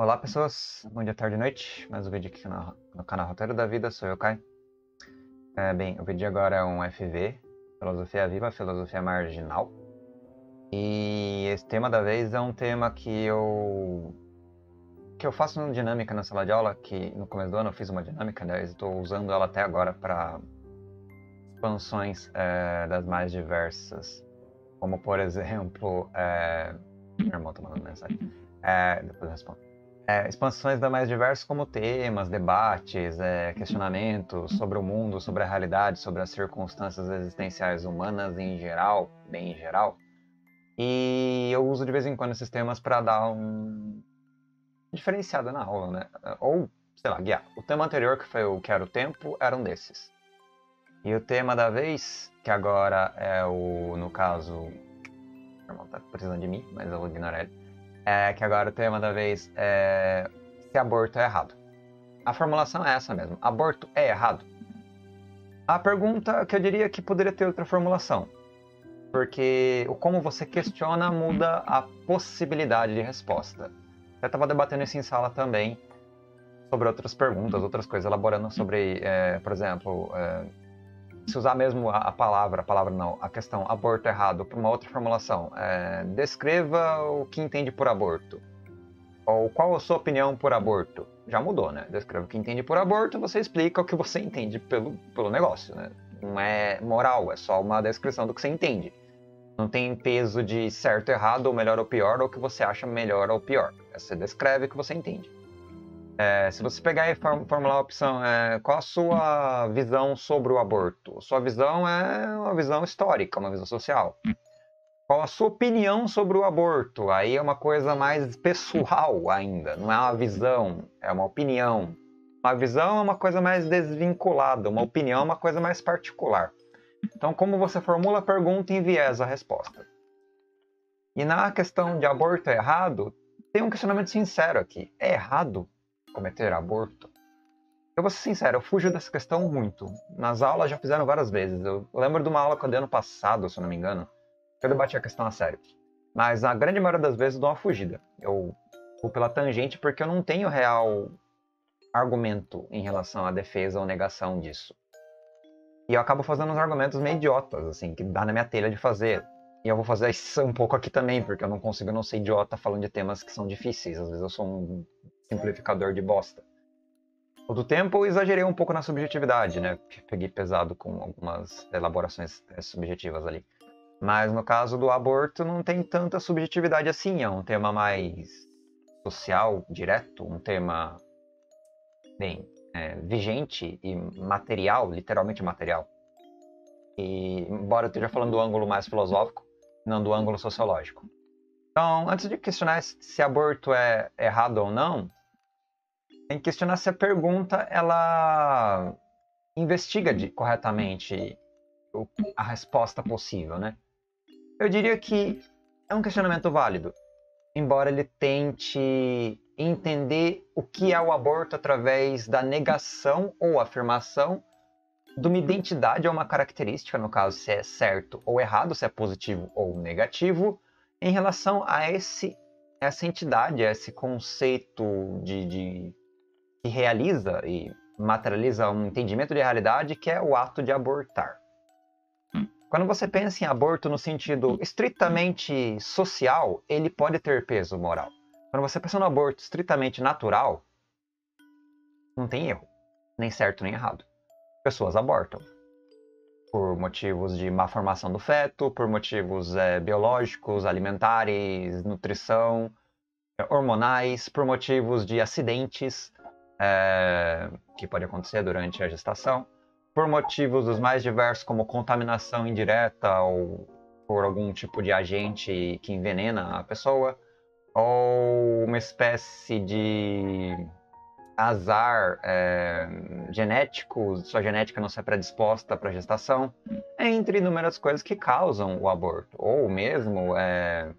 Olá pessoas, bom dia, tarde e noite. Mais um vídeo aqui no, no canal Roteiro da Vida, sou eu, Kai. É, bem, o vídeo agora é um FV, Filosofia Viva, Filosofia Marginal. E esse tema da vez é um tema que eu que eu faço uma dinâmica na sala de aula, que no começo do ano eu fiz uma dinâmica, né? estou usando ela até agora para expansões é, das mais diversas, como por exemplo, é... meu irmão tá mandando mensagem, é, depois eu respondo é, expansões da mais diversos como temas, debates, é, questionamentos sobre o mundo, sobre a realidade, sobre as circunstâncias existenciais humanas em geral, bem em geral. E eu uso de vez em quando esses temas para dar um diferenciada na aula, né? Ou, sei lá, guiar. O tema anterior, que foi o Quero Tempo, era um desses. E o tema da vez, que agora é o, no caso, o irmão tá precisando de mim, mas eu vou ignorar ele é, que agora o tema da vez é se aborto é errado. A formulação é essa mesmo. Aborto é errado? A pergunta que eu diria que poderia ter outra formulação. Porque o como você questiona muda a possibilidade de resposta. Eu estava debatendo isso em sala também, sobre outras perguntas, outras coisas, elaborando sobre, é, por exemplo, é, se usar mesmo a, a, palavra, a palavra não, a questão aborto errado para uma outra formulação, é, descreva o que entende por aborto. Ou qual a sua opinião por aborto? Já mudou, né? Descreva o que entende por aborto, você explica o que você entende pelo, pelo negócio, né? Não é moral, é só uma descrição do que você entende. Não tem peso de certo, errado, ou melhor ou pior, ou o que você acha melhor ou pior. Você descreve o que você entende. É, se você pegar e formular a opção, é, qual a sua visão sobre o aborto? Sua visão é uma visão histórica, uma visão social. Qual a sua opinião sobre o aborto? Aí é uma coisa mais pessoal ainda, não é uma visão, é uma opinião. Uma visão é uma coisa mais desvinculada, uma opinião é uma coisa mais particular. Então, como você formula a pergunta, enviesa a resposta. E na questão de aborto errado, tem um questionamento sincero aqui. É errado cometer aborto? Eu vou ser sincero, eu fujo dessa questão muito. Nas aulas já fizeram várias vezes. Eu lembro de uma aula que eu dei ano passado, se eu não me engano, que eu debati a questão a sério. Mas a grande maioria das vezes eu dou uma fugida. Eu vou pela tangente porque eu não tenho real argumento em relação à defesa ou negação disso. E eu acabo fazendo uns argumentos meio idiotas, assim, que dá na minha telha de fazer. E eu vou fazer isso um pouco aqui também, porque eu não consigo não ser idiota falando de temas que são difíceis. Às vezes eu sou um simplificador de bosta. Todo tempo eu exagerei um pouco na subjetividade, né? Peguei pesado com algumas elaborações eh, subjetivas ali. Mas no caso do aborto não tem tanta subjetividade assim, é um tema mais social, direto, um tema, bem, é, vigente e material, literalmente material. E, embora eu esteja falando do ângulo mais filosófico, não do ângulo sociológico. Então, antes de questionar se aborto é errado ou não, tem que questionar se a pergunta ela investiga de, corretamente o, a resposta possível, né? Eu diria que é um questionamento válido, embora ele tente entender o que é o aborto através da negação ou afirmação de uma identidade ou uma característica, no caso, se é certo ou errado, se é positivo ou negativo, em relação a esse essa entidade, a esse conceito de, de que realiza e materializa um entendimento de realidade que é o ato de abortar. Hum. Quando você pensa em aborto no sentido estritamente social, ele pode ter peso moral. Quando você pensa no aborto estritamente natural, não tem erro, nem certo nem errado. Pessoas abortam por motivos de má formação do feto, por motivos é, biológicos, alimentares, nutrição, hormonais, por motivos de acidentes, é, que pode acontecer durante a gestação, por motivos dos mais diversos, como contaminação indireta ou por algum tipo de agente que envenena a pessoa, ou uma espécie de azar é, genético, sua genética não ser predisposta para gestação, entre inúmeras coisas que causam o aborto, ou mesmo é,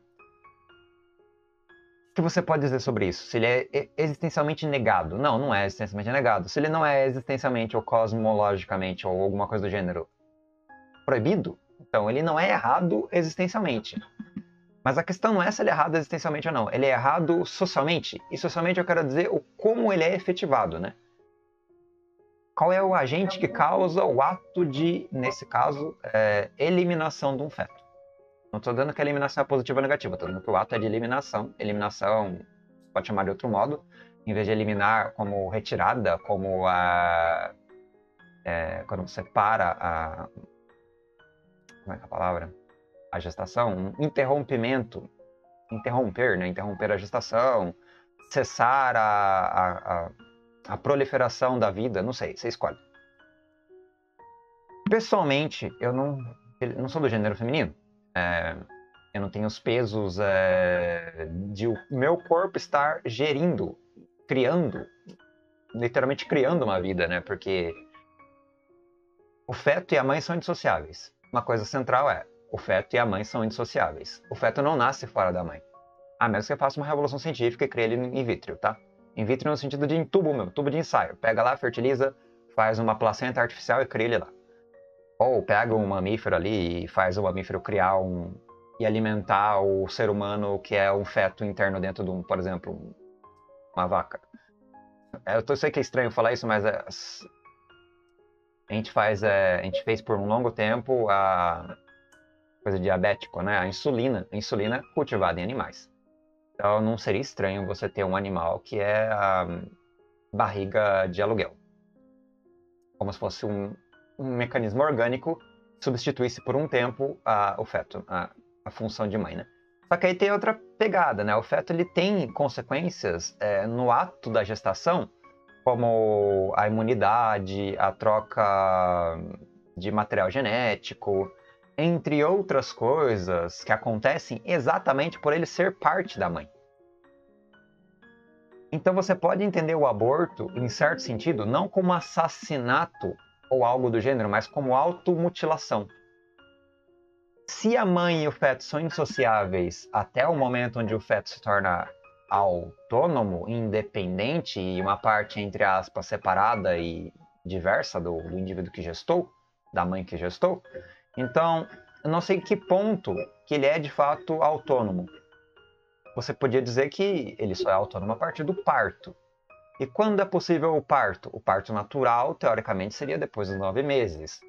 que você pode dizer sobre isso? Se ele é existencialmente negado? Não, não é existencialmente negado. Se ele não é existencialmente ou cosmologicamente ou alguma coisa do gênero proibido, então ele não é errado existencialmente. Mas a questão não é se ele é errado existencialmente ou não. Ele é errado socialmente. E socialmente eu quero dizer o como ele é efetivado, né? Qual é o agente que causa o ato de, nesse caso, é, eliminação de um feto? Não estou dando que a eliminação é positiva ou negativa, estou dando que o ato é de eliminação. Eliminação, pode chamar de outro modo, em vez de eliminar como retirada, como a. É, quando você para a. Como é que é a palavra? A gestação, um interrompimento. Interromper, né? Interromper a gestação, cessar a, a, a, a proliferação da vida, não sei, você escolhe. Pessoalmente, eu não, não sou do gênero feminino. É, eu não tenho os pesos é, de o meu corpo estar gerindo criando, literalmente criando uma vida, né? Porque o feto e a mãe são indissociáveis. Uma coisa central é, o feto e a mãe são indissociáveis. O feto não nasce fora da mãe. A menos que você faça uma revolução científica e crie ele in vitro, tá? In vitro no sentido de tubo mesmo, tubo de ensaio. Pega lá, fertiliza, faz uma placenta artificial e cria ele lá. Ou pega um mamífero ali e faz o mamífero criar um... e alimentar o ser humano que é um feto interno dentro de um, por exemplo, uma vaca. É, eu sei que é estranho falar isso, mas é, a gente faz, é, a gente fez por um longo tempo a coisa diabético, né? A insulina, a insulina cultivada em animais. Então não seria estranho você ter um animal que é a barriga de aluguel, como se fosse um, um mecanismo orgânico substituísse por um tempo a, o feto, a, a função de mãe, né? Só que aí tem outra pegada, né? O feto ele tem consequências é, no ato da gestação, como a imunidade, a troca de material genético, entre outras coisas que acontecem exatamente por ele ser parte da mãe. Então você pode entender o aborto, em certo sentido, não como assassinato ou algo do gênero, mas como automutilação se a mãe e o feto são indissociáveis até o momento onde o feto se torna autônomo, independente e uma parte, entre aspas, separada e diversa do, do indivíduo que gestou, da mãe que gestou, então eu não sei que ponto que ele é de fato autônomo. Você podia dizer que ele só é autônomo a partir do parto. E quando é possível o parto? O parto natural, teoricamente, seria depois dos nove meses.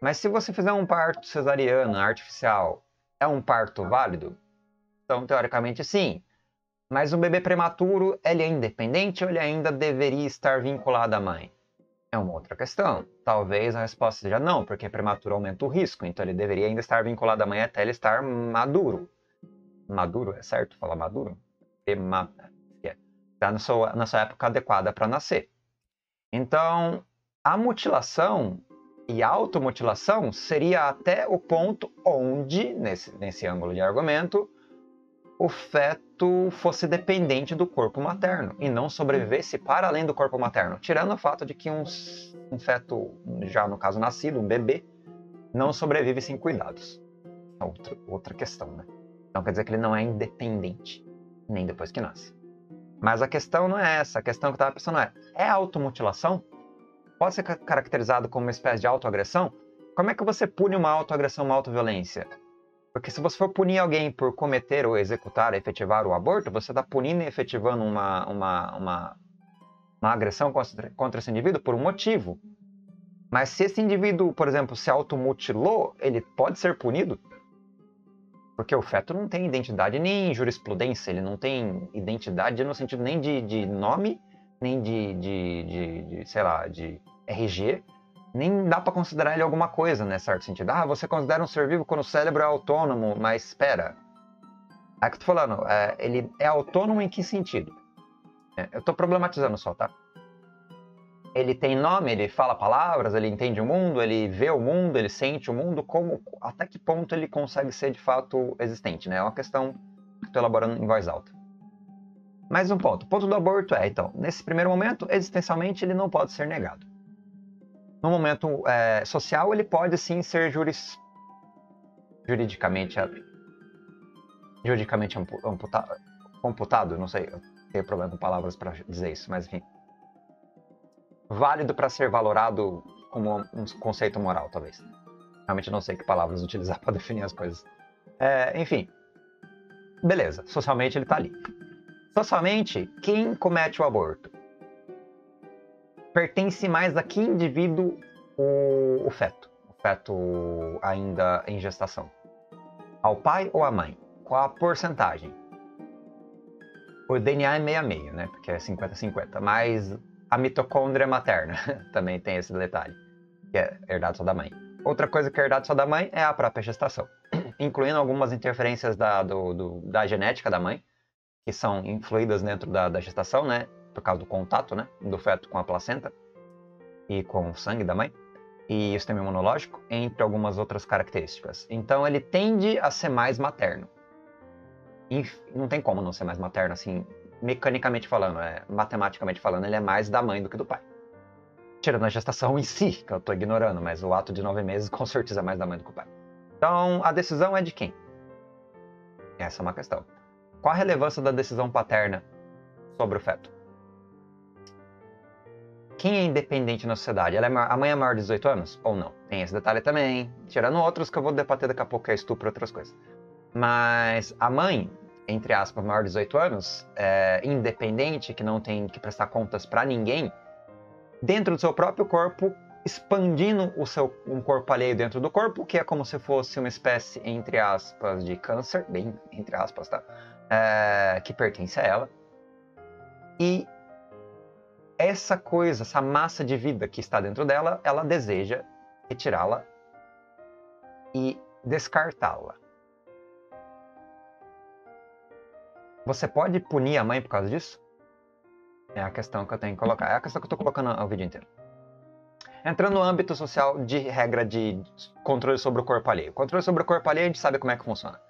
Mas se você fizer um parto cesariano artificial, é um parto válido? Então, teoricamente, sim. Mas um bebê prematuro, ele é independente ou ele ainda deveria estar vinculado à mãe? É uma outra questão. Talvez a resposta seja não, porque prematuro aumenta o risco, então ele deveria ainda estar vinculado à mãe até ele estar maduro. Maduro, é certo falar maduro? É. na sua, na sua época adequada para nascer. Então, a mutilação e automutilação seria até o ponto onde, nesse, nesse ângulo de argumento, o feto fosse dependente do corpo materno e não sobrevivesse para além do corpo materno, tirando o fato de que um, um feto, já no caso nascido, um bebê, não sobrevive sem cuidados. É outra, outra questão, né? Então quer dizer que ele não é independente, nem depois que nasce. Mas a questão não é essa, a questão que eu estava pensando é, é automutilação? pode ser caracterizado como uma espécie de autoagressão, como é que você pune uma autoagressão, uma autoviolência? Porque se você for punir alguém por cometer ou executar, efetivar o aborto, você está punindo e efetivando uma, uma, uma, uma agressão contra, contra esse indivíduo por um motivo. Mas se esse indivíduo, por exemplo, se automutilou, ele pode ser punido? Porque o feto não tem identidade nem jurisprudência, ele não tem identidade no sentido nem de, de nome, nem de, de, de, de sei lá, de RG, nem dá para considerar ele alguma coisa, né, certo sentido. Ah, você considera um ser vivo quando o cérebro é autônomo, mas espera. É que eu tô falando, é, ele é autônomo em que sentido? É, eu tô problematizando só, tá? Ele tem nome, ele fala palavras, ele entende o mundo, ele vê o mundo, ele sente o mundo, como, até que ponto ele consegue ser de fato existente, né? É uma questão que estou elaborando em voz alta. Mais um ponto. O ponto do aborto é, então, nesse primeiro momento, existencialmente, ele não pode ser negado no momento é, social, ele pode sim ser juris, juridicamente, juridicamente amputado, computado, não sei, eu tenho problema com palavras para dizer isso, mas enfim. Válido para ser valorado como um conceito moral, talvez. Realmente não sei que palavras utilizar para definir as coisas. É, enfim, beleza, socialmente ele está ali. Socialmente, quem comete o aborto? Pertence mais a que indivíduo o, o feto? O feto ainda em gestação? Ao pai ou à mãe? Qual a porcentagem? O DNA é meio a meio, né? Porque é 50-50. Mas a mitocôndria materna também tem esse detalhe, que é herdado só da mãe. Outra coisa que é herdado só da mãe é a própria gestação, incluindo algumas interferências da, do, do, da genética da mãe, que são influídas dentro da, da, gestação, né? Por causa do contato, né? Do feto com a placenta e com o sangue da mãe e o sistema imunológico, entre algumas outras características. Então ele tende a ser mais materno. E não tem como não ser mais materno, assim, mecanicamente falando, é, matematicamente falando, ele é mais da mãe do que do pai. Tirando a gestação em si, que eu estou ignorando, mas o ato de nove meses com certeza é mais da mãe do que do pai. Então, a decisão é de quem? Essa é uma questão. Qual a relevância da decisão paterna sobre o feto? Quem é independente na sociedade? Ela é maior, a mãe é maior de 18 anos ou não? Tem esse detalhe também. Tirando outros que eu vou debater daqui a pouco, que é estupro e outras coisas. Mas a mãe entre aspas, maior de 18 anos, é, independente, que não tem que prestar contas para ninguém, dentro do seu próprio corpo, expandindo o seu um corpo alheio dentro do corpo, que é como se fosse uma espécie, entre aspas, de câncer, bem entre aspas, tá? É, que pertence a ela. E essa coisa, essa massa de vida que está dentro dela, ela deseja retirá-la e descartá-la. Você pode punir a mãe por causa disso? É a questão que eu tenho que colocar. É a questão que eu estou colocando o vídeo inteiro. Entrando no âmbito social de regra de controle sobre o corpo alheio. Controle sobre o corpo alheio a gente sabe como é que funciona.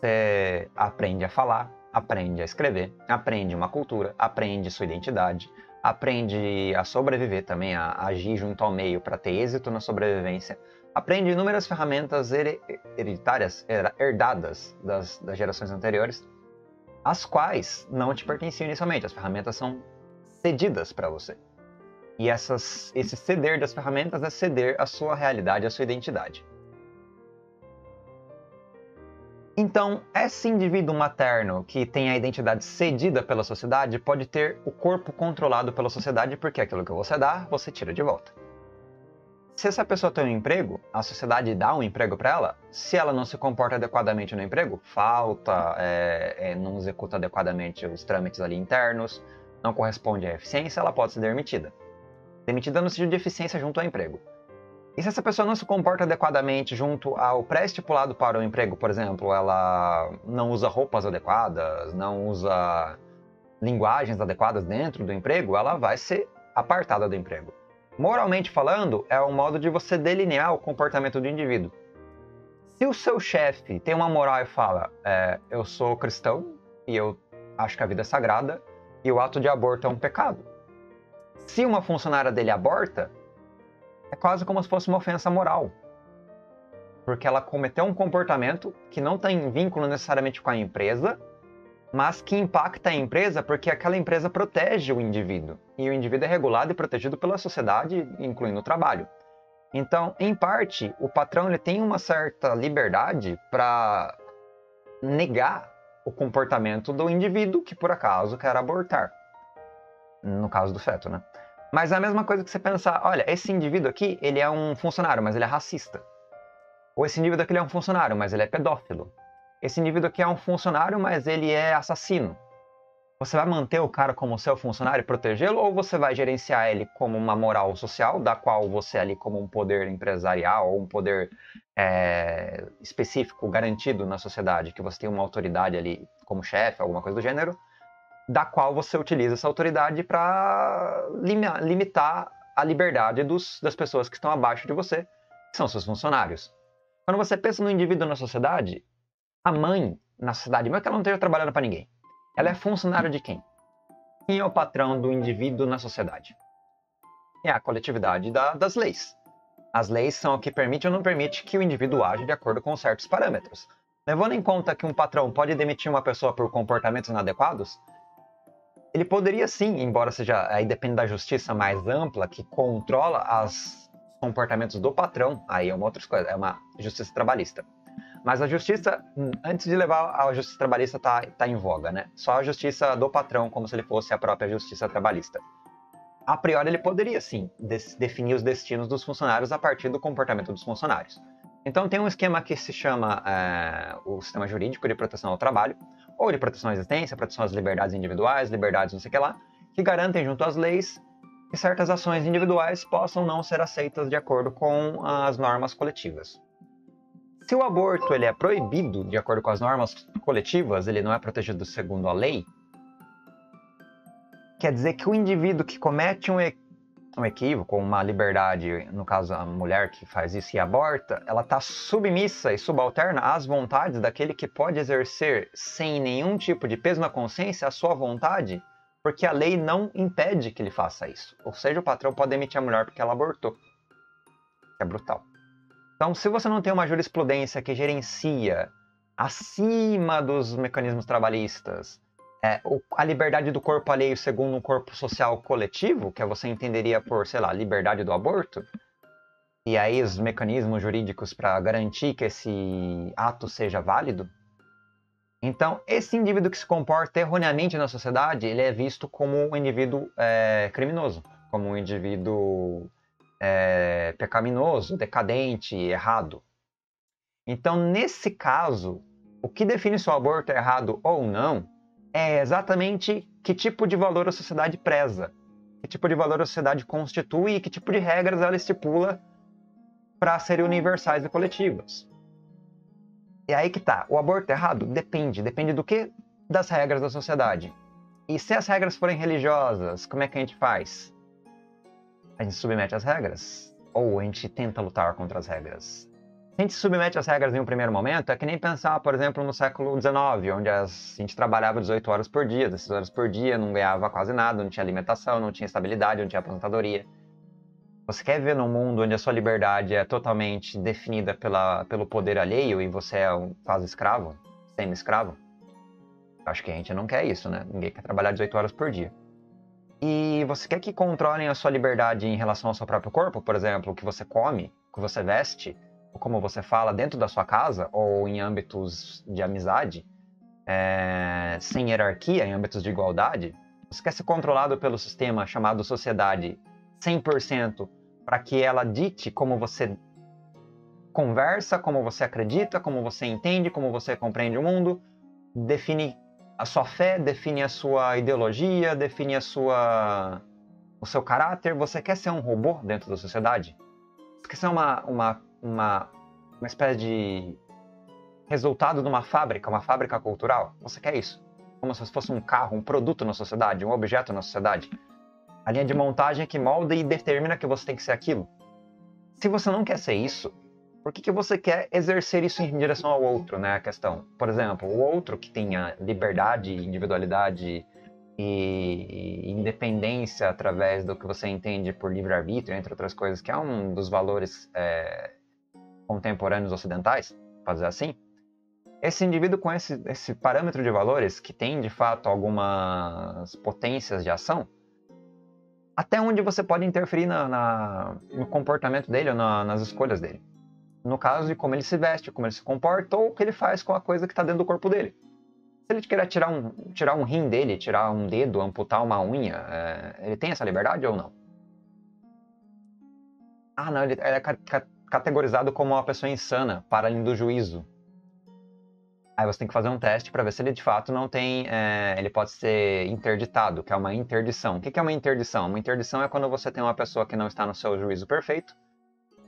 Você aprende a falar, aprende a escrever, aprende uma cultura, aprende sua identidade, aprende a sobreviver também, a agir junto ao meio para ter êxito na sobrevivência. Aprende inúmeras ferramentas hereditárias, herdadas das, das gerações anteriores as quais não te pertenciam inicialmente. As ferramentas são cedidas para você. E essas, esse ceder das ferramentas é ceder a sua realidade, a sua identidade. Então, esse indivíduo materno que tem a identidade cedida pela sociedade pode ter o corpo controlado pela sociedade, porque aquilo que você dá, você tira de volta. Se essa pessoa tem um emprego, a sociedade dá um emprego para ela. Se ela não se comporta adequadamente no emprego, falta, é, é, não executa adequadamente os trâmites ali internos, não corresponde à eficiência, ela pode ser demitida. Demitida no sentido de eficiência junto ao emprego. E se essa pessoa não se comporta adequadamente junto ao pré-estipulado para o emprego, por exemplo, ela não usa roupas adequadas, não usa linguagens adequadas dentro do emprego, ela vai ser apartada do emprego. Moralmente falando, é um modo de você delinear o comportamento do indivíduo. Se o seu chefe tem uma moral e fala, é, eu sou cristão e eu acho que a vida é sagrada e o ato de aborto é um pecado. Se uma funcionária dele aborta, é quase como se fosse uma ofensa moral. Porque ela cometeu um comportamento que não tem vínculo necessariamente com a empresa, mas que impacta a empresa porque aquela empresa protege o indivíduo. E o indivíduo é regulado e protegido pela sociedade, incluindo o trabalho. Então, em parte, o patrão ele tem uma certa liberdade para negar o comportamento do indivíduo que por acaso quer abortar. No caso do feto, né? Mas é a mesma coisa que você pensar, olha, esse indivíduo aqui, ele é um funcionário, mas ele é racista. Ou esse indivíduo aqui ele é um funcionário, mas ele é pedófilo. Esse indivíduo aqui é um funcionário, mas ele é assassino. Você vai manter o cara como seu funcionário e protegê-lo, ou você vai gerenciar ele como uma moral social, da qual você é ali como um poder empresarial ou um poder é, específico garantido na sociedade, que você tem uma autoridade ali como chefe, alguma coisa do gênero, da qual você utiliza essa autoridade para limitar a liberdade dos, das pessoas que estão abaixo de você, que são seus funcionários. Quando você pensa no indivíduo na sociedade, a mãe na sociedade, mesmo que ela não esteja trabalhando para ninguém, ela é funcionária de quem? Quem é o patrão do indivíduo na sociedade? É a coletividade da, das leis. As leis são o que permite ou não permite que o indivíduo age de acordo com certos parâmetros. Levando em conta que um patrão pode demitir uma pessoa por comportamentos inadequados, ele poderia sim, embora seja aí depende da justiça mais ampla que controla os comportamentos do patrão, aí é uma outra coisa, é uma justiça trabalhista. Mas a justiça, antes de levar a justiça trabalhista, tá, tá em voga, né? Só a justiça do patrão, como se ele fosse a própria justiça trabalhista. A priori, ele poderia, sim, definir os destinos dos funcionários a partir do comportamento dos funcionários. Então, tem um esquema que se chama é, o sistema jurídico de proteção ao trabalho, ou de proteção à existência, proteção às liberdades individuais, liberdades não sei o que lá, que garantem junto às leis que certas ações individuais possam não ser aceitas de acordo com as normas coletivas. Se o aborto ele é proibido de acordo com as normas coletivas, ele não é protegido segundo a lei, quer dizer que o indivíduo que comete um, um equívoco, uma liberdade, no caso a mulher que faz isso e aborta, ela está submissa e subalterna às vontades daquele que pode exercer sem nenhum tipo de peso na consciência a sua vontade porque a lei não impede que ele faça isso. Ou seja, o patrão pode demitir a mulher porque ela abortou. É brutal. Então, se você não tem uma jurisprudência que gerencia acima dos mecanismos trabalhistas é, a liberdade do corpo alheio segundo um corpo social coletivo, que você entenderia por, sei lá, liberdade do aborto, e aí os mecanismos jurídicos para garantir que esse ato seja válido, então, esse indivíduo que se comporta erroneamente na sociedade, ele é visto como um indivíduo é, criminoso, como um indivíduo é, pecaminoso, decadente, errado. Então, nesse caso, o que define se o aborto é errado ou não é exatamente que tipo de valor a sociedade preza, que tipo de valor a sociedade constitui e que tipo de regras ela estipula para serem universais e coletivas. E aí que tá. O aborto é errado? Depende. Depende do que? Das regras da sociedade. E se as regras forem religiosas, como é que a gente faz? A gente submete às regras? Ou a gente tenta lutar contra as regras? Se a gente submete às regras em um primeiro momento, é que nem pensar, por exemplo, no século XIX, onde a gente trabalhava 18 horas por dia, 16 horas por dia, não ganhava quase nada, não tinha alimentação, não tinha estabilidade, não tinha aposentadoria. Você quer viver num mundo onde a sua liberdade é totalmente definida pela, pelo poder alheio e você é um quase escravo, semi-escravo? Acho que a gente não quer isso, né? Ninguém quer trabalhar 18 horas por dia. E você quer que controlem a sua liberdade em relação ao seu próprio corpo, por exemplo, o que você come, o que você veste, ou como você fala dentro da sua casa ou em âmbitos de amizade, é, sem hierarquia, em âmbitos de igualdade? Você quer ser controlado pelo sistema chamado sociedade 100% para que ela dite como você conversa, como você acredita, como você entende, como você compreende o mundo, define a sua fé, define a sua ideologia, define a sua o seu caráter. Você quer ser um robô dentro da sociedade? Você quer ser uma, uma, uma, uma espécie de resultado de uma fábrica, uma fábrica cultural? Você quer isso? Como se fosse um carro, um produto na sociedade, um objeto na sociedade? A linha de montagem é que molda e determina que você tem que ser aquilo. Se você não quer ser isso, por que, que você quer exercer isso em direção ao outro, né? A questão. Por exemplo, o outro que tenha liberdade, individualidade e independência através do que você entende por livre-arbítrio, entre outras coisas, que é um dos valores é, contemporâneos ocidentais, fazer assim. Esse indivíduo com esse, esse parâmetro de valores, que tem de fato algumas potências de ação, até onde você pode interferir na, na, no comportamento dele ou na, nas escolhas dele. No caso de como ele se veste, como ele se comporta ou o que ele faz com a coisa que está dentro do corpo dele. Se ele querer tirar um, tirar um rim dele, tirar um dedo, amputar uma unha, é, ele tem essa liberdade ou não? Ah, não, ele é categorizado como uma pessoa insana, para além do juízo. Aí você tem que fazer um teste para ver se ele de fato não tem. É, ele pode ser interditado, que é uma interdição. O que é uma interdição? Uma interdição é quando você tem uma pessoa que não está no seu juízo perfeito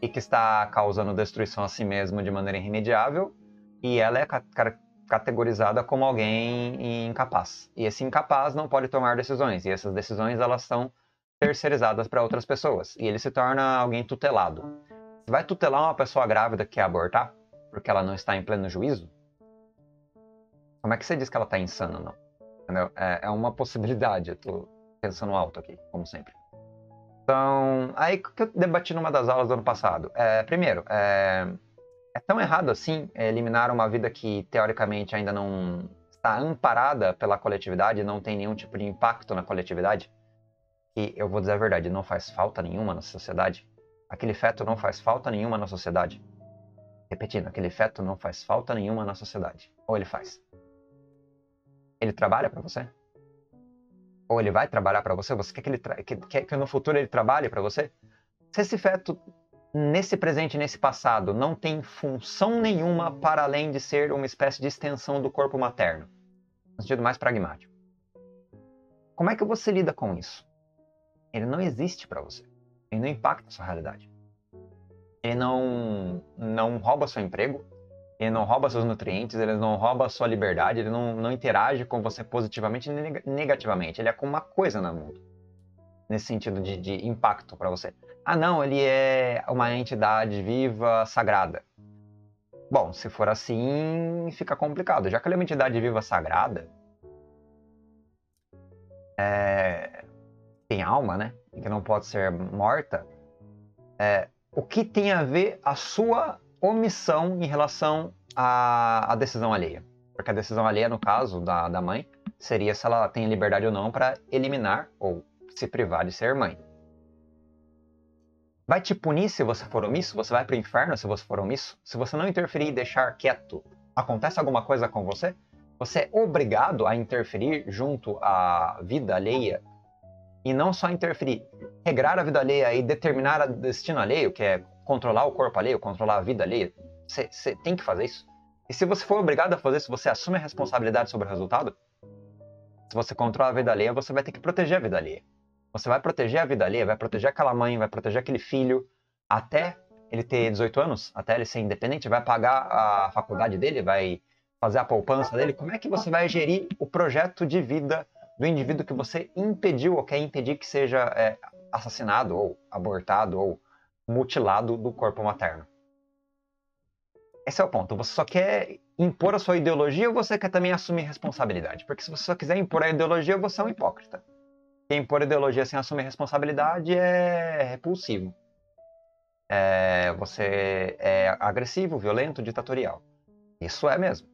e que está causando destruição a si mesmo de maneira irremediável e ela é ca categorizada como alguém incapaz. E esse incapaz não pode tomar decisões e essas decisões elas são terceirizadas para outras pessoas e ele se torna alguém tutelado. Você vai tutelar uma pessoa grávida que quer abortar porque ela não está em pleno juízo? Como é que você diz que ela tá insana, não? É, é uma possibilidade, eu tô pensando alto aqui, como sempre. Então, aí que eu debati numa das aulas do ano passado. É, primeiro, é, é tão errado assim eliminar uma vida que teoricamente ainda não está amparada pela coletividade, não tem nenhum tipo de impacto na coletividade, e eu vou dizer a verdade, não faz falta nenhuma na sociedade. Aquele feto não faz falta nenhuma na sociedade. Repetindo, aquele feto não faz falta nenhuma na sociedade. Ou ele faz? Ele trabalha para você? Ou ele vai trabalhar para você? Você quer que, ele que, quer que no futuro ele trabalhe para você? Se esse feto, nesse presente nesse passado, não tem função nenhuma para além de ser uma espécie de extensão do corpo materno, no sentido mais pragmático, como é que você lida com isso? Ele não existe para você. Ele não impacta a sua realidade. Ele não, não rouba seu emprego, ele não rouba seus nutrientes, ele não rouba sua liberdade, ele não, não interage com você positivamente nem negativamente. Ele é como uma coisa no mundo. Nesse sentido de, de impacto para você. Ah, não, ele é uma entidade viva sagrada. Bom, se for assim, fica complicado. Já que ele é uma entidade viva sagrada, é, tem alma, né? Que não pode ser morta. É, o que tem a ver a sua omissão em relação à, à, decisão alheia? Porque a decisão alheia, no caso da, da mãe, seria se ela tem liberdade ou não para eliminar ou se privar de ser mãe. Vai te punir se você for omisso? Você vai para o inferno se você for omisso? Se você não interferir e deixar quieto, acontece alguma coisa com você? Você é obrigado a interferir junto à vida alheia e não só interferir, regrar a vida alheia e determinar o destino alheio, que é controlar o corpo alheio, controlar a vida alheia. Você tem que fazer isso. E se você for obrigado a fazer isso, você assume a responsabilidade sobre o resultado? Se você controla a vida alheia, você vai ter que proteger a vida alheia. Você vai proteger a vida alheia, vai proteger aquela mãe, vai proteger aquele filho, até ele ter 18 anos, até ele ser independente, vai pagar a faculdade dele, vai fazer a poupança dele. Como é que você vai gerir o projeto de vida do indivíduo que você impediu ou quer impedir que seja é, assassinado ou abortado ou mutilado do corpo materno. Esse é o ponto. Você só quer impor a sua ideologia ou você quer também assumir responsabilidade? Porque se você só quiser impor a ideologia, você é um hipócrita. Quem impor ideologia sem assumir responsabilidade é repulsivo. É, você é agressivo, violento, ditatorial. Isso é mesmo.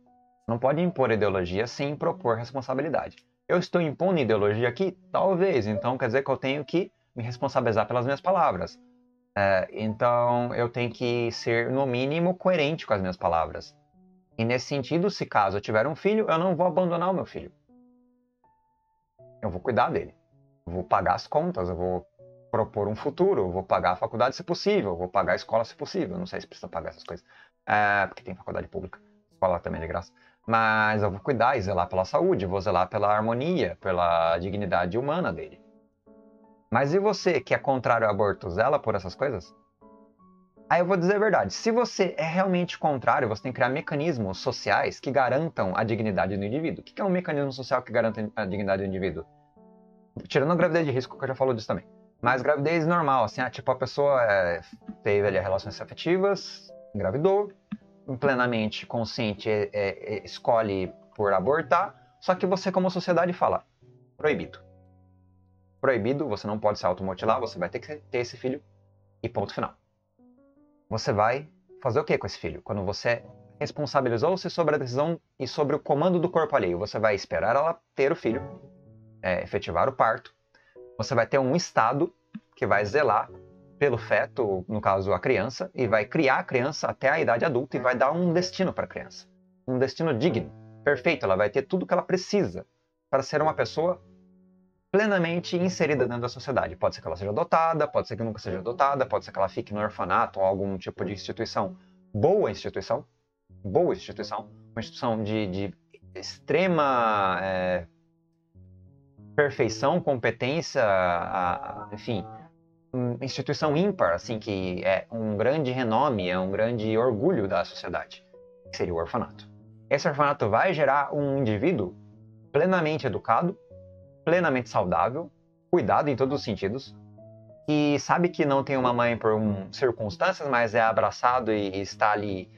Não pode impor ideologia sem propor responsabilidade. Eu estou impondo ideologia aqui? Talvez. Então quer dizer que eu tenho que me responsabilizar pelas minhas palavras. É, então eu tenho que ser, no mínimo, coerente com as minhas palavras. E nesse sentido, se caso eu tiver um filho, eu não vou abandonar o meu filho. Eu vou cuidar dele. Eu vou pagar as contas, eu vou propor um futuro, eu vou pagar a faculdade se possível, eu vou pagar a escola se possível. Não sei se precisa pagar essas coisas. É, porque tem faculdade pública. Escola também é de graça. Mas eu vou cuidar e zelar pela saúde, vou zelar pela harmonia, pela dignidade humana dele. Mas e você que é contrário ao aborto, zela por essas coisas? Aí eu vou dizer a verdade. Se você é realmente contrário, você tem que criar mecanismos sociais que garantam a dignidade do indivíduo. O que é um mecanismo social que garanta a dignidade do indivíduo? Tirando a gravidez de risco, que eu já falo disso também. Mas gravidez normal, assim, ah, tipo, a pessoa é, teve ali, relações afetivas, engravidou, plenamente consciente é, é, escolhe por abortar, só que você, como sociedade, fala: proibido. Proibido, você não pode se automutilar, você vai ter que ter esse filho e ponto final. Você vai fazer o que com esse filho? Quando você responsabilizou-se sobre a decisão e sobre o comando do corpo alheio, você vai esperar ela ter o filho, é, efetivar o parto, você vai ter um Estado que vai zelar pelo feto, no caso a criança, e vai criar a criança até a idade adulta e vai dar um destino para a criança. Um destino digno, perfeito. Ela vai ter tudo que ela precisa para ser uma pessoa plenamente inserida dentro da sociedade. Pode ser que ela seja adotada, pode ser que nunca seja adotada, pode ser que ela fique no orfanato ou algum tipo de instituição. Boa instituição, boa instituição, uma instituição de, de extrema é, perfeição, competência, a, a, enfim, instituição ímpar, assim, que é um grande renome, é um grande orgulho da sociedade, que seria o orfanato. Esse orfanato vai gerar um indivíduo plenamente educado, plenamente saudável, cuidado em todos os sentidos, que sabe que não tem uma mãe por um, circunstâncias, mas é abraçado e, está ali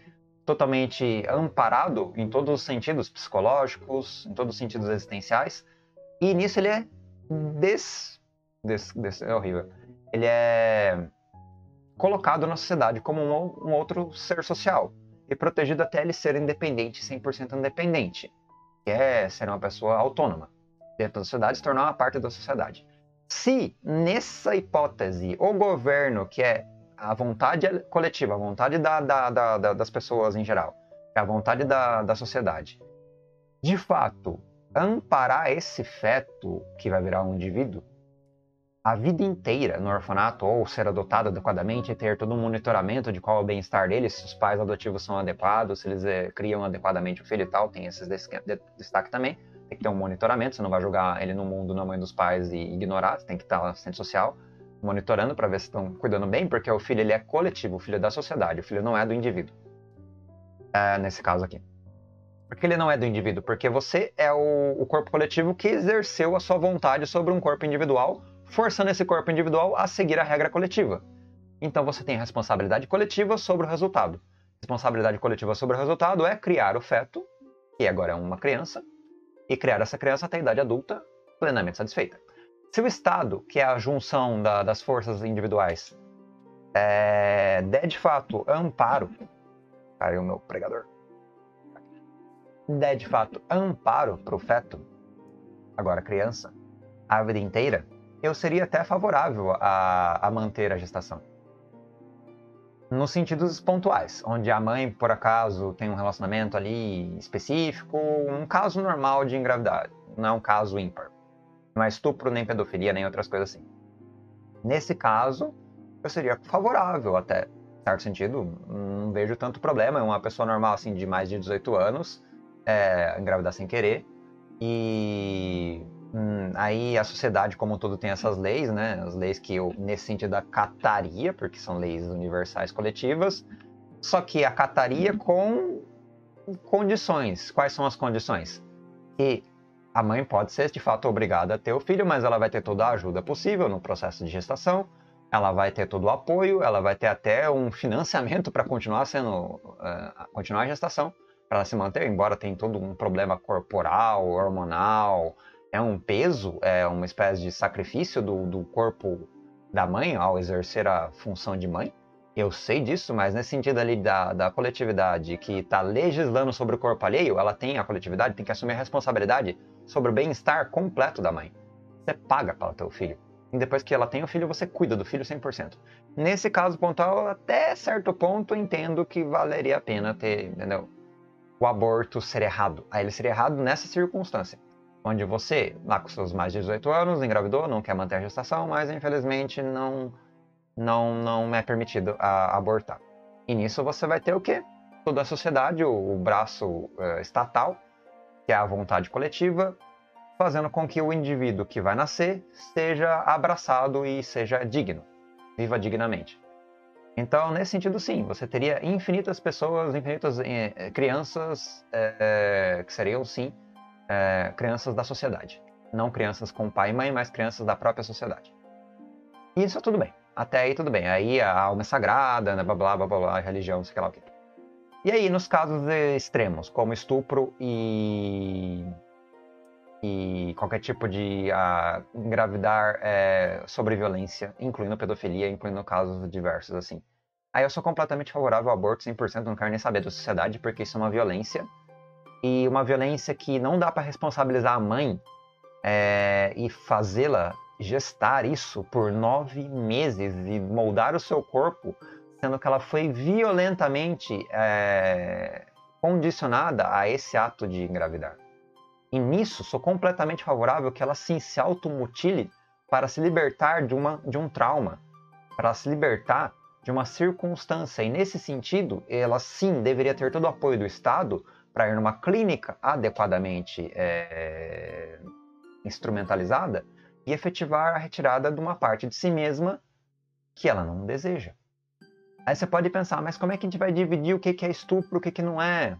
totalmente amparado em todos os sentidos psicológicos, em todos os sentidos existenciais, e nisso ele é des... des, des é horrível. Ele é colocado na sociedade como um, um outro ser social e protegido até ele ser independente, 100% independente, que é ser uma pessoa autônoma dentro da sociedade, se tornar uma parte da sociedade. Se nessa hipótese o governo, que é a vontade coletiva, a vontade da, da, da, das pessoas em geral, é a vontade da, da sociedade. De fato, amparar esse feto que vai virar um indivíduo a vida inteira no orfanato ou ser adotado adequadamente e ter todo um monitoramento de qual é o bem-estar deles, se os pais adotivos são adequados, se eles é, criam adequadamente o filho e tal, tem esses destaque também. Tem que ter um monitoramento, você não vai jogar ele no mundo na mãe dos pais e ignorar, você tem que estar no centro social monitorando para ver se estão cuidando bem, porque o filho ele é coletivo, o filho é da sociedade, o filho não é do indivíduo. É, nesse caso aqui. Por que ele não é do indivíduo? Porque você é o, o corpo coletivo que exerceu a sua vontade sobre um corpo individual forçando esse corpo individual a seguir a regra coletiva. Então você tem responsabilidade coletiva sobre o resultado. Responsabilidade coletiva sobre o resultado é criar o feto, que agora é uma criança, e criar essa criança até a idade adulta plenamente satisfeita. Se o Estado, que é a junção da, das forças individuais, é, der de fato amparo. Caiu o meu pregador. Der de fato amparo para o feto, agora criança, a vida inteira, eu seria até favorável a, a manter a gestação. Nos sentidos pontuais, onde a mãe, por acaso, tem um relacionamento ali específico, um caso normal de engravidar, não é um caso ímpar. Não é estupro, nem pedofilia, nem outras coisas assim. Nesse caso, eu seria favorável até, certo sentido, não vejo tanto problema. É uma pessoa normal, assim, de mais de 18 anos, é, engravidar sem querer, e Hum, aí a sociedade como um todo tem essas leis, né? As leis que eu, nesse sentido, acataria, porque são leis universais coletivas, só que acataria com condições. Quais são as condições? Que a mãe pode ser, de fato, obrigada a ter o filho, mas ela vai ter toda a ajuda possível no processo de gestação, ela vai ter todo o apoio, ela vai ter até um financiamento para continuar sendo, uh, continuar a gestação, para ela se manter, embora tenha todo um problema corporal, hormonal, é um peso, é uma espécie de sacrifício do, do corpo da mãe ao exercer a função de mãe. Eu sei disso, mas nesse sentido ali da, da coletividade que está legislando sobre o corpo alheio, ela tem a coletividade, tem que assumir a responsabilidade sobre o bem-estar completo da mãe. Você paga para o filho. E depois que ela tem o filho, você cuida do filho 100%. Nesse caso pontual, até certo ponto, entendo que valeria a pena ter, entendeu? O aborto ser errado. Aí ele seria errado nessa circunstância onde você, lá com seus mais de 18 anos, engravidou, não quer manter a gestação, mas infelizmente não, não, não é permitido a, abortar. E nisso você vai ter o quê? Toda a sociedade, o, o braço uh, estatal, que é a vontade coletiva, fazendo com que o indivíduo que vai nascer seja abraçado e seja digno, viva dignamente. Então, nesse sentido, sim, você teria infinitas pessoas, infinitas eh, crianças eh, que seriam, sim, é, crianças da sociedade. Não crianças com pai e mãe, mas crianças da própria sociedade. E isso tudo bem. Até aí tudo bem. Aí a alma é sagrada, né, blá, blá, blá, blá, religião, sei lá o que. E aí, nos casos extremos, como estupro e, e qualquer tipo de uh, engravidar é, sobre violência, incluindo pedofilia, incluindo casos diversos, assim. Aí eu sou completamente favorável ao aborto 100%, não quero nem saber da sociedade, porque isso é uma violência e uma violência que não dá para responsabilizar a mãe é, e fazê-la gestar isso por nove meses e moldar o seu corpo, sendo que ela foi violentamente é, condicionada a esse ato de engravidar. E nisso, sou completamente favorável que ela sim se automutile para se libertar de, uma, de um trauma, para se libertar de uma circunstância. E nesse sentido, ela sim deveria ter todo o apoio do Estado para ir numa clínica adequadamente é, instrumentalizada e efetivar a retirada de uma parte de si mesma que ela não deseja. Aí você pode pensar, mas como é que a gente vai dividir o que é estupro o que não é?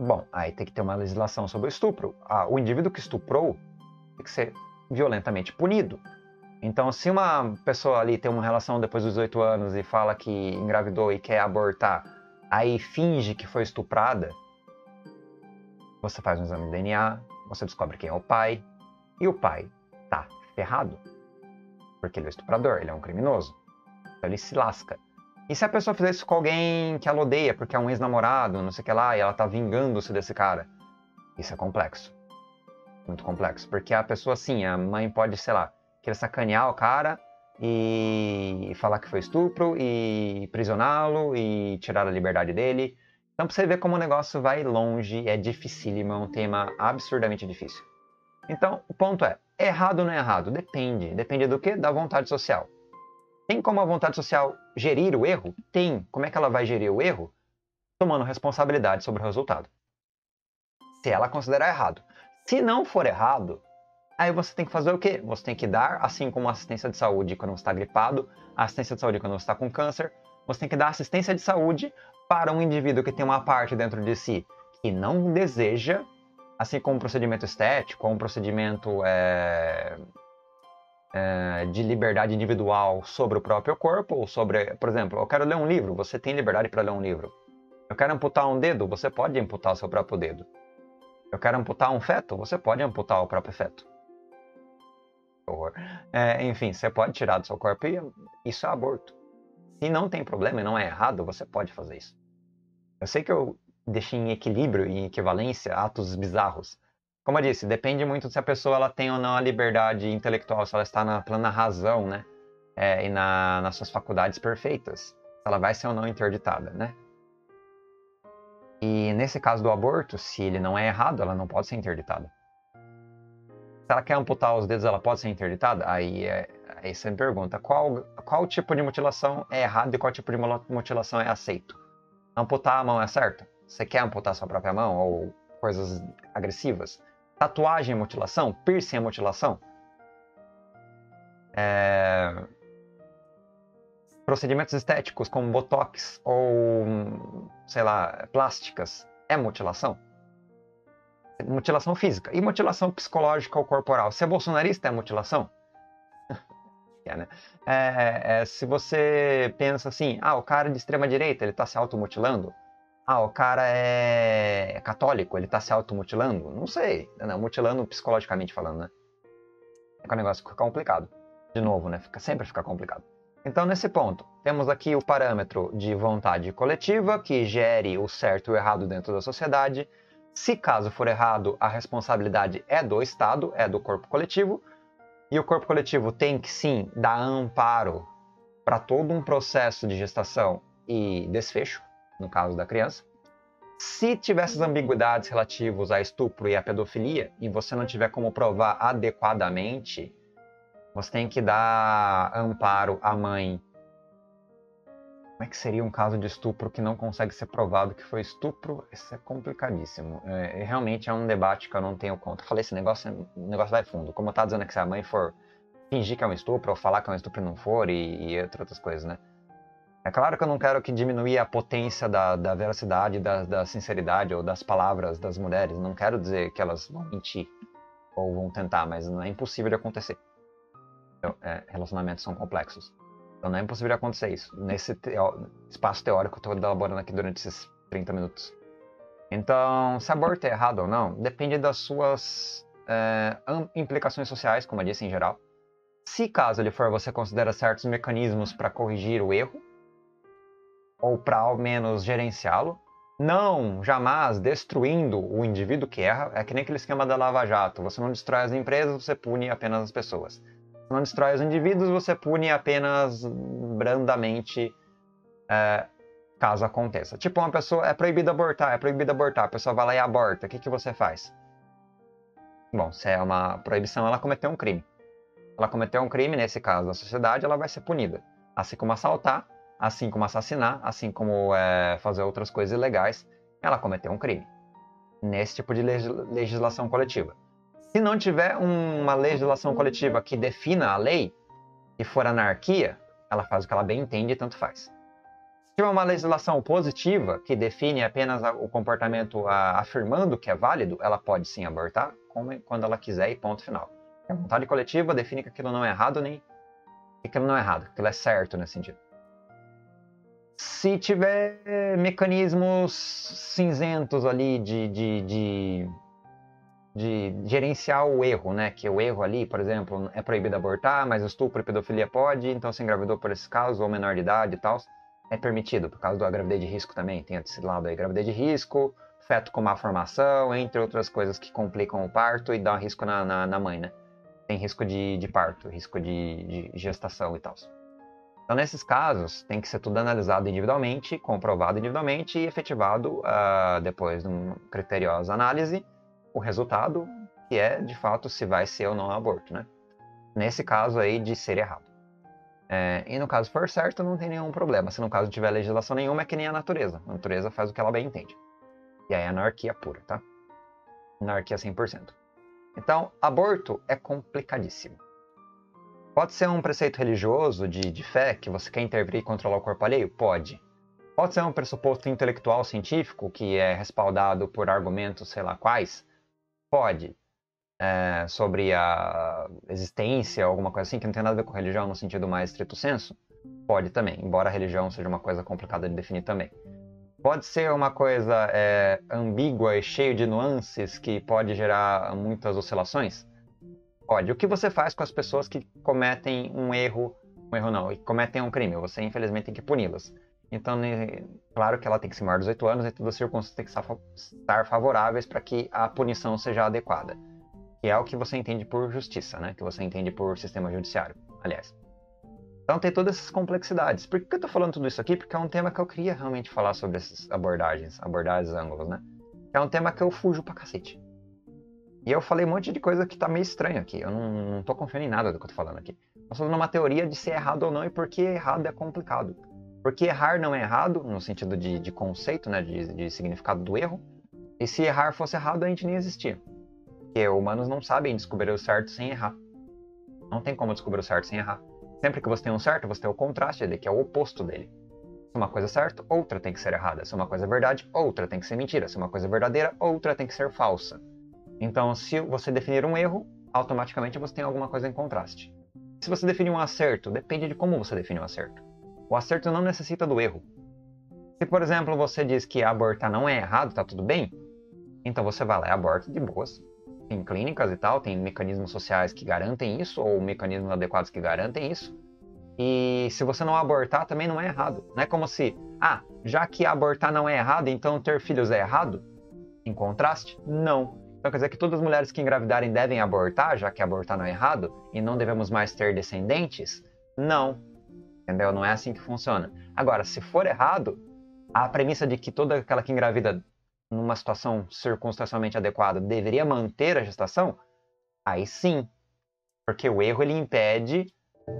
Bom, aí tem que ter uma legislação sobre o estupro. Ah, o indivíduo que estuprou tem que ser violentamente punido. Então, se uma pessoa ali tem uma relação depois dos 18 anos e fala que engravidou e quer abortar, aí finge que foi estuprada, você faz um exame de DNA, você descobre quem é o pai, e o pai tá ferrado. Porque ele é estuprador, ele é um criminoso. Então ele se lasca. E se a pessoa fizer isso com alguém que ela odeia, porque é um ex-namorado, não sei o que lá, e ela tá vingando-se desse cara? Isso é complexo. Muito complexo. Porque a pessoa, sim, a mãe pode, sei lá, querer sacanear o cara, e falar que foi estupro e prisioná-lo e tirar a liberdade dele. Então, pra você ver como o negócio vai longe, é dificílimo, é um tema absurdamente difícil. Então, o ponto é, errado ou não é errado? Depende. Depende do que? Da vontade social. Tem como a vontade social gerir o erro? Tem. Como é que ela vai gerir o erro? Tomando responsabilidade sobre o resultado. Se ela considerar errado. Se não for errado, aí você tem que fazer o quê? Você tem que dar, assim como assistência de saúde quando você está gripado, assistência de saúde quando você está com câncer, você tem que dar assistência de saúde para um indivíduo que tem uma parte dentro de si que não deseja, assim como um procedimento estético, um procedimento é, é, de liberdade individual sobre o próprio corpo, ou sobre, por exemplo, eu quero ler um livro, você tem liberdade para ler um livro. Eu quero amputar um dedo, você pode amputar o seu próprio dedo. Eu quero amputar um feto, você pode amputar o próprio feto. É, enfim, você pode tirar do seu corpo e isso é aborto. Se não tem problema e não é errado, você pode fazer isso. Eu sei que eu deixei em equilíbrio e em equivalência atos bizarros. Como eu disse, depende muito se a pessoa ela tem ou não a liberdade intelectual, se ela está na plena razão, né? É, e na, nas suas faculdades perfeitas. Se ela vai ser ou não interditada, né? E nesse caso do aborto, se ele não é errado, ela não pode ser interditada. Se ela quer amputar os dedos, ela pode ser interditada? Aí, é, aí você me pergunta, qual, qual tipo de mutilação é errado e qual tipo de mutilação é aceito? Amputar a mão é certo? Você quer amputar sua própria mão ou coisas agressivas? Tatuagem é mutilação? Piercing é mutilação? É... Procedimentos estéticos como botox ou, sei lá, plásticas é mutilação? Mutilação física. E mutilação psicológica ou corporal? Ser bolsonarista é mutilação? é, né? É, é, se você pensa assim, ah, o cara de extrema direita, ele está se automutilando. Ah, o cara é católico, ele está se automutilando. Não sei, não, mutilando psicologicamente falando, né? É que o negócio fica complicado. De novo, né? Fica, sempre fica complicado. Então, nesse ponto, temos aqui o parâmetro de vontade coletiva, que gere o certo e o errado dentro da sociedade. Se caso for errado, a responsabilidade é do Estado, é do corpo coletivo. E o corpo coletivo tem que sim dar amparo para todo um processo de gestação e desfecho, no caso da criança. Se tiver essas ambiguidades relativas a estupro e a pedofilia, e você não tiver como provar adequadamente, você tem que dar amparo à mãe como é que seria um caso de estupro que não consegue ser provado que foi estupro? Isso é complicadíssimo. É, realmente é um debate que eu não tenho conta. Falei, esse negócio, o negócio vai fundo. Como eu estava dizendo que se a mãe for fingir que é um estupro, ou falar que é um estupro e não for, e, e outras coisas, né? É claro que eu não quero que diminua a potência da, da veracidade, da, da, sinceridade ou das palavras das mulheres. Não quero dizer que elas vão mentir ou vão tentar, mas não é impossível de acontecer. Então, é, relacionamentos são complexos. Então não é impossível acontecer isso. Nesse espaço teórico que eu estou elaborando aqui durante esses 30 minutos. Então, se aborto é errado ou não, depende das suas é, implicações sociais, como eu disse em geral. Se caso ele for, você considera certos mecanismos para corrigir o erro, ou para ao menos gerenciá-lo, não jamais destruindo o indivíduo que erra, é que nem aquele esquema da Lava Jato. Você não destrói as empresas, você pune apenas as pessoas não destrói os indivíduos, você pune apenas brandamente é, caso aconteça. Tipo, uma pessoa é proibido abortar, é proibido abortar, a pessoa vai lá e aborta, o que, que você faz? Bom, se é uma proibição, ela cometeu um crime. Ela cometeu um crime, nesse caso da sociedade, ela vai ser punida. Assim como assaltar, assim como assassinar, assim como é, fazer outras coisas ilegais, ela cometeu um crime. Nesse tipo de legislação coletiva. Se não tiver uma legislação coletiva que defina a lei e for anarquia, ela faz o que ela bem entende e tanto faz. Se tiver uma legislação positiva que define apenas o comportamento afirmando que é válido, ela pode sim abortar quando ela quiser e ponto final. A vontade coletiva define que aquilo não é errado nem que aquilo não é errado, que aquilo é certo nesse sentido. Se tiver mecanismos cinzentos ali de, de, de de gerenciar o erro, né? Que o erro ali, por exemplo, é proibido abortar, mas estupro e pedofilia pode, então se engravidou por esse caso, ou menor de idade e tal, é permitido, por causa da gravidez de risco também, tem esse lado aí, gravidez de risco, feto com má formação, entre outras coisas que complicam o parto e dão risco na, na, na mãe, né? tem risco de, de parto, risco de, de gestação e tal. Então, nesses casos, tem que ser tudo analisado individualmente, comprovado individualmente e efetivado uh, depois de uma criteriosa análise, o resultado, que é, de fato, se vai ser ou não aborto, né? Nesse caso aí, de ser errado. É, e no caso for certo, não tem nenhum problema. Se no caso tiver legislação nenhuma, é que nem a natureza. A natureza faz o que ela bem entende. E aí é anarquia pura, tá? Anarquia 100%. Então, aborto é complicadíssimo. Pode ser um preceito religioso de, de fé que você quer intervir e controlar o corpo alheio? Pode. Pode ser um pressuposto intelectual científico que é respaldado por argumentos, sei lá quais? Pode. É, sobre a existência, alguma coisa assim, que não tem nada a ver com religião no sentido mais estrito senso? Pode também, embora a religião seja uma coisa complicada de definir também. Pode ser uma coisa é, ambígua e cheia de nuances que pode gerar muitas oscilações? Pode. O que você faz com as pessoas que cometem um erro, um erro não, que cometem um crime? Você infelizmente tem que puni-las. Então, né, claro que ela tem que ser maior de 18 anos e todas as circunstâncias têm que estar favoráveis para que a punição seja adequada. Que é o que você entende por justiça, né? Que você entende por sistema judiciário, aliás. Então tem todas essas complexidades. Por que eu tô falando tudo isso aqui? Porque é um tema que eu queria realmente falar sobre essas abordagens, abordagens ângulos, né? É um tema que eu fujo pra cacete. E eu falei um monte de coisa que tá meio estranho aqui. Eu não, não tô confiando em nada do que eu tô falando aqui. Eu tô falando uma teoria de se é errado ou não e por que errado é complicado. Porque errar não é errado, no sentido de, de conceito, né? De, de significado do erro. E se errar fosse errado, a gente nem existia. Porque humanos não sabem descobrir o certo sem errar. Não tem como descobrir o certo sem errar. Sempre que você tem um certo, você tem o contraste dele, que é o oposto dele. Se uma coisa é certa, outra tem que ser errada. Se uma coisa é verdade, outra tem que ser mentira. Se uma coisa é verdadeira, outra tem que ser falsa. Então, se você definir um erro, automaticamente você tem alguma coisa em contraste. Se você definir um acerto, depende de como você define um acerto. O acerto não necessita do erro. Se, por exemplo, você diz que abortar não é errado, tá tudo bem, então você vai lá e aborta de boas tem clínicas e tal, tem mecanismos sociais que garantem isso, ou mecanismos adequados que garantem isso. E se você não abortar, também não é errado. Não é como se, ah, já que abortar não é errado, então ter filhos é errado? Em contraste, não. Então quer dizer que todas as mulheres que engravidarem devem abortar, já que abortar não é errado, e não devemos mais ter descendentes? Não. Entendeu? Não é assim que funciona. Agora, se for errado, a premissa de que toda aquela que engravida numa situação circunstancialmente adequada, deveria manter a gestação, aí sim. Porque o erro ele impede,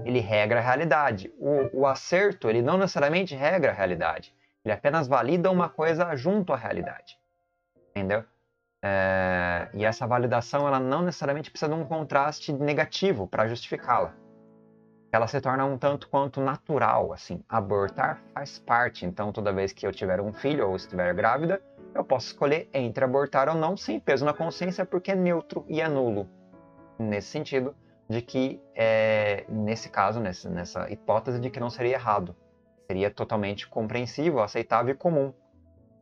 ele regra a realidade. O, o acerto ele não necessariamente regra a realidade. Ele apenas valida uma coisa junto à realidade. Entendeu? É, e essa validação ela não necessariamente precisa de um contraste negativo para justificá-la. Ela se torna um tanto quanto natural, assim. Abortar faz parte. Então, toda vez que eu tiver um filho ou estiver grávida, eu posso escolher entre abortar ou não sem peso na consciência porque é neutro e é nulo. Nesse sentido, de que, é, nesse caso, nessa, nessa hipótese de que não seria errado. Seria totalmente compreensível, aceitável e comum,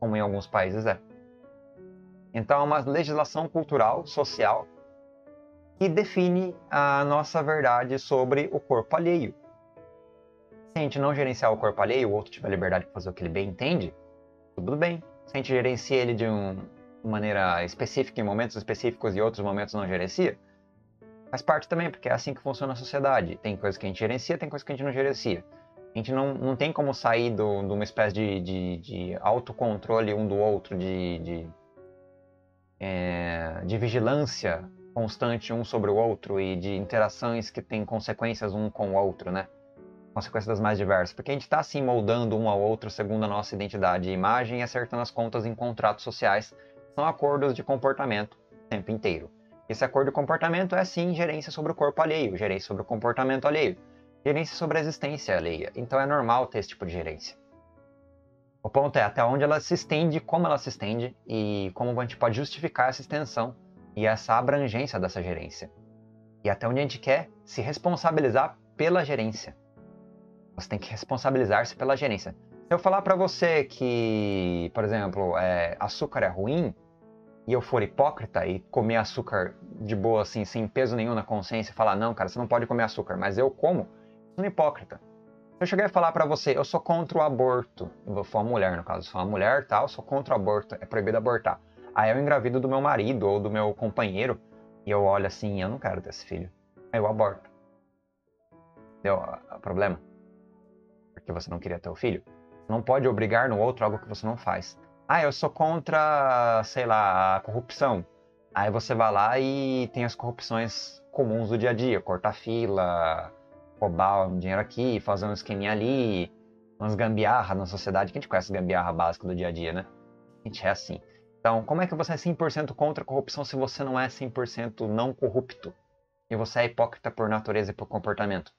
como em alguns países é. Então, é uma legislação cultural, social, que define a nossa verdade sobre o corpo alheio. Se a gente não gerenciar o corpo alheio, o outro tiver liberdade de fazer o que ele bem entende, tudo bem, se a gente gerencia ele de um, maneira específica em momentos específicos e outros momentos não gerencia, faz parte também, porque é assim que funciona a sociedade. Tem coisas que a gente gerencia, tem coisas que a gente não gerencia. A gente não, não tem como sair de uma espécie de, de, de autocontrole um do outro, de, de, é, de vigilância constante um sobre o outro e de interações que têm consequências um com o outro, né? consequências das mais diversas, porque a gente está assim moldando um ao outro segundo a nossa identidade e imagem e acertando as contas em contratos sociais, são acordos de comportamento o tempo inteiro. Esse acordo de comportamento é sim gerência sobre o corpo alheio, gerência sobre o comportamento alheio, gerência sobre a existência alheia. Então é normal ter esse tipo de gerência. O ponto é até onde ela se estende, como ela se estende e como a gente pode justificar essa extensão e essa abrangência dessa gerência. E até onde a gente quer se responsabilizar pela gerência. Você tem que responsabilizar-se pela gerência. Se eu falar para você que, por exemplo, é, açúcar é ruim, e eu for hipócrita e comer açúcar de boa, assim, sem peso nenhum na consciência, e falar, não, cara, você não pode comer açúcar, mas eu como, sou um hipócrita. Se eu chegar e falar para você, eu sou contra o aborto, eu for uma mulher, no caso, sou uma mulher tal, sou contra o aborto, é proibido abortar. Aí eu engravido do meu marido ou do meu companheiro, e eu olho assim, eu não quero ter esse filho. Aí eu aborto. Deu problema? Porque você não queria ter o filho? Não pode obrigar no outro algo que você não faz. Ah, eu sou contra, sei lá, a corrupção. Aí você vai lá e tem as corrupções comuns do dia a dia, cortar fila, roubar um dinheiro aqui, fazer um esqueminha ali, umas gambiarra na sociedade, que a gente conhece gambiarra básica do dia a dia, né? A gente é assim. Então, como é que você é 100% contra a corrupção se você não é 100% não corrupto? E você é hipócrita por natureza e por comportamento?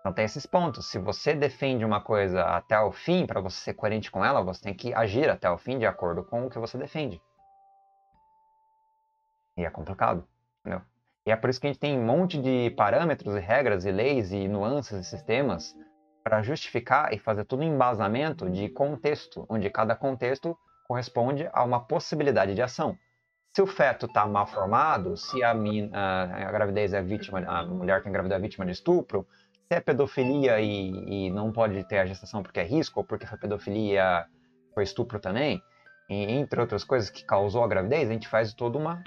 Então tem esses pontos. Se você defende uma coisa até o fim, para você ser coerente com ela, você tem que agir até o fim de acordo com o que você defende. E é complicado, entendeu? E é por isso que a gente tem um monte de parâmetros e regras e leis e nuances e sistemas para justificar e fazer todo um embasamento de contexto, onde cada contexto corresponde a uma possibilidade de ação. Se o feto está mal formado, se a, mina, a gravidez é vítima, a mulher que engravidou é vítima de estupro, se é pedofilia e, e, não pode ter a gestação porque é risco, ou porque foi pedofilia, foi estupro também, e, entre outras coisas que causou a gravidez, a gente faz toda uma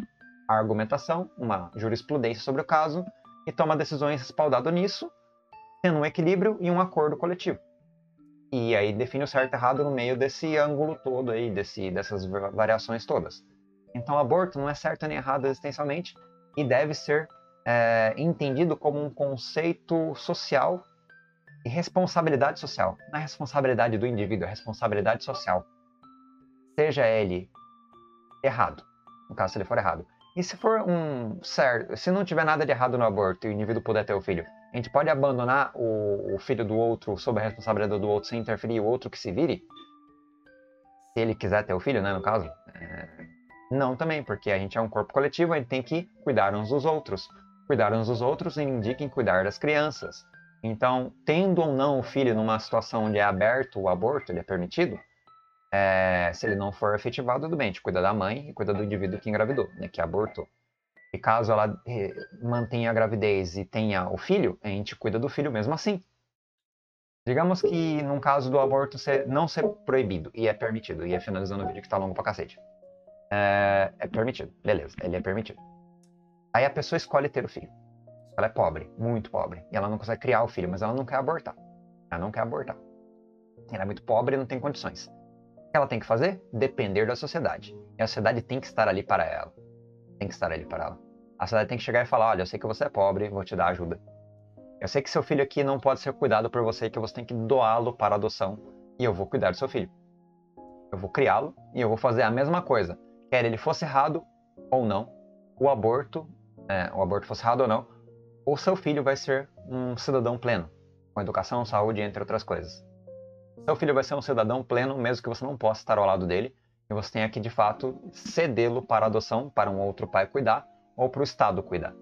argumentação, uma jurisprudência sobre o caso e toma decisões respaldado nisso, tendo um equilíbrio e um acordo coletivo. E aí define o certo e errado no meio desse ângulo todo aí, desse, dessas variações todas. Então, aborto não é certo nem errado existencialmente e deve ser é, entendido como um conceito social e responsabilidade social. Não é responsabilidade do indivíduo, é responsabilidade social. Seja ele errado, no caso se ele for errado. E se for um certo, se não tiver nada de errado no aborto e o indivíduo puder ter o filho, a gente pode abandonar o, o filho do outro sob a responsabilidade do outro sem interferir o outro que se vire? Se ele quiser ter o filho, né, no caso? É... Não também, porque a gente é um corpo coletivo, a gente tem que cuidar uns dos outros. Cuidar uns dos outros indica em cuidar das crianças. Então, tendo ou não o filho numa situação onde é aberto o aborto, ele é permitido, é, se ele não for efetivado, tudo bem, a gente cuida da mãe e cuida do indivíduo que engravidou, né, que abortou. E caso ela eh, mantenha a gravidez e tenha o filho, a gente cuida do filho mesmo assim. Digamos que num caso do aborto ser, não ser proibido e é permitido, e é finalizando o vídeo que tá longo pra cacete. É, é permitido, beleza, ele é permitido. Aí a pessoa escolhe ter o filho. Ela é pobre, muito pobre, e ela não consegue criar o filho, mas ela não quer abortar. Ela não quer abortar. Ela é muito pobre e não tem condições. O que ela tem que fazer? Depender da sociedade. E a sociedade tem que estar ali para ela. Tem que estar ali para ela. A sociedade tem que chegar e falar: olha, eu sei que você é pobre, vou te dar ajuda. Eu sei que seu filho aqui não pode ser cuidado por você, que você tem que doá-lo para adoção, e eu vou cuidar do seu filho. Eu vou criá-lo e eu vou fazer a mesma coisa. Quer ele fosse errado ou não, o aborto é, o aborto fosse errado ou não, o seu filho vai ser um cidadão pleno, com educação, saúde, entre outras coisas. Seu filho vai ser um cidadão pleno, mesmo que você não possa estar ao lado dele, e você tenha que, de fato, cedê-lo para adoção, para um outro pai cuidar, ou para o Estado cuidar.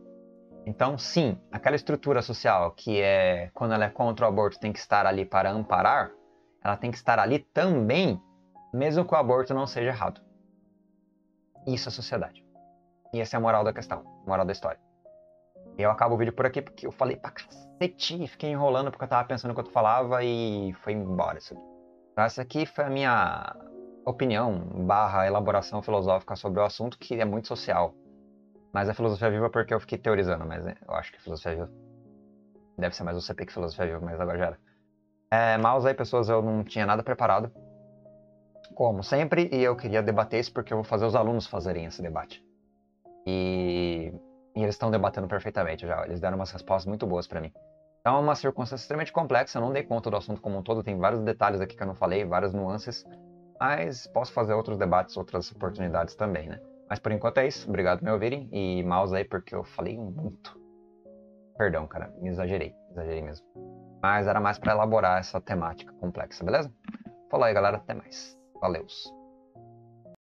Então, sim, aquela estrutura social que é, quando ela é contra o aborto, tem que estar ali para amparar, ela tem que estar ali também, mesmo que o aborto não seja errado. Isso é sociedade. E essa é a moral da questão, a moral da história. E eu acabo o vídeo por aqui porque eu falei pra cacete, fiquei enrolando porque eu tava pensando enquanto falava e foi embora isso aqui. Então essa aqui foi a minha opinião barra elaboração filosófica sobre o assunto que é muito social. Mas é filosofia viva porque eu fiquei teorizando, mas né, eu acho que filosofia viva deve ser mais o CP que filosofia viva, mas agora já era. É, mas aí, pessoas, eu não tinha nada preparado, como sempre, e eu queria debater isso porque eu vou fazer os alunos fazerem esse debate. E, e eles estão debatendo perfeitamente já. Eles deram umas respostas muito boas para mim. Então é uma circunstância extremamente complexa. Eu não dei conta do assunto como um todo. Tem vários detalhes aqui que eu não falei, várias nuances. Mas posso fazer outros debates, outras oportunidades também, né? Mas por enquanto é isso. Obrigado por me ouvirem. E mouse aí porque eu falei muito. Perdão, cara. Me exagerei. Exagerei mesmo. Mas era mais para elaborar essa temática complexa, beleza? Falou aí, galera. Até mais. Valeus.